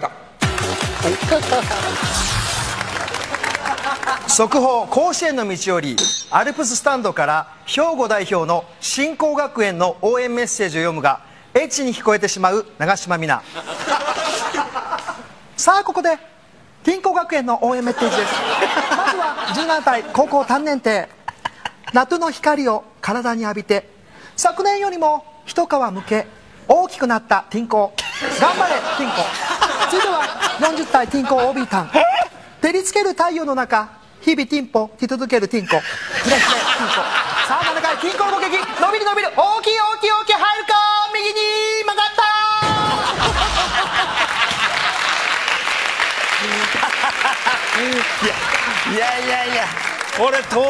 かった速報甲子園の道よりアルプススタンドから兵庫代表の新興学園の応援メッセージを読むがエッチに聞こえてしまう長島みな さあここで金光学園の応援メッセージです。まずは17歳高校3年生夏の光を体に浴びて昨年よりも一皮むけ大きくなったティンコ頑張れティ140体ティンコ帯び照りつける太陽の中日々ティンポテ続けるティンコ。ひひティンコさあ7回ティンコの攻撃伸びる伸びる大きい大きい大きい入るか右に曲がった。いやいやいやいや俺とう